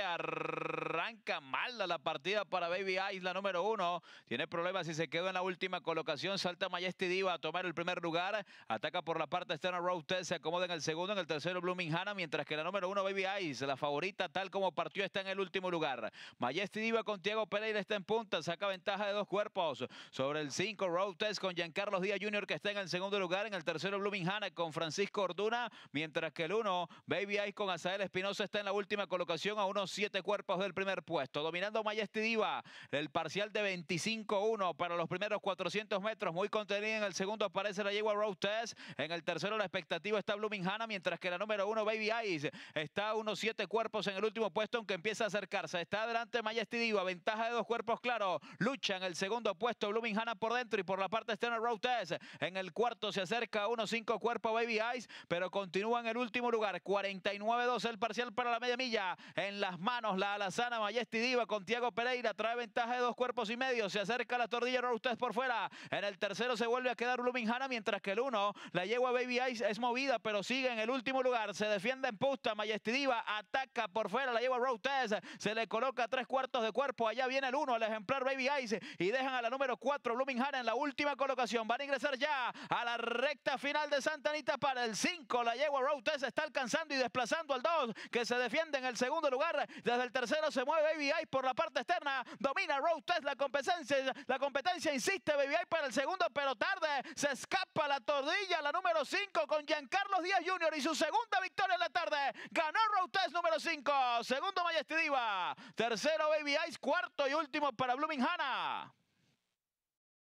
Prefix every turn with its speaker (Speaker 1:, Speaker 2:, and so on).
Speaker 1: tarde. Arranca mal la partida para Baby Ice, la número uno. Tiene problemas y se quedó en la última colocación. Salta Majesty Diva a tomar el primer lugar. Ataca por la parte externa Road Test. Se acomoda en el segundo. En el tercero Blooming Hannah. Mientras que la número uno Baby Ice, la favorita tal como partió, está en el último lugar. Majesty Diva con Tiago Pereira está en punta. Saca ventaja de dos cuerpos. Sobre el 5 Road Test con Giancarlos Díaz Jr. que está en el segundo lugar. En el tercero Blooming Hannah con Francisco Orduna. Mientras que el uno Baby Ice con Azael Espinosa está en la última colocación a unos siete cuerpos del primer puesto. Dominando Majesty Diva, el parcial de 25-1 para los primeros 400 metros. Muy contenida en el segundo aparece la yegua Road Test. En el tercero la expectativa está Blooming Hannah, mientras que la número uno Baby Ice está a unos siete cuerpos en el último puesto, aunque empieza a acercarse. Está adelante Majesty Diva, ventaja de dos cuerpos, claro. Lucha en el segundo puesto Blooming Hannah por dentro y por la parte externa Road Test. En el cuarto se acerca a unos cinco cuerpos Baby Ice, pero continúa en el último lugar. 49-2 el parcial para la media milla. En las manos la alazana Majesty Diva con Tiago Pereira. Trae ventaja de dos cuerpos y medio. Se acerca la tordilla Roustes por fuera. En el tercero se vuelve a quedar Blooming Hannah, mientras que el uno, la yegua Baby Ice, es movida, pero sigue en el último lugar. Se defiende en pusta. Majesty Diva ataca por fuera la yegua Routes. Se le coloca tres cuartos de cuerpo. Allá viene el uno, el ejemplar Baby Ice. Y dejan a la número cuatro, Blooming Hannah, en la última colocación. Van a ingresar ya a la recta final de Santa Anita para el 5. La yegua Routes está alcanzando y desplazando al 2, que se defiende en el segundo lugar. Desde el tercero se mueve Baby Ice por la parte externa. Domina Road Test la competencia. La competencia insiste Baby Ice para el segundo, pero tarde. Se escapa la tordilla, la número 5 con Giancarlos Díaz Jr. y su segunda victoria en la tarde. Ganó Road Test número 5. Segundo Majesty Diva. Tercero Baby Ice. Cuarto y último para Blooming Hannah.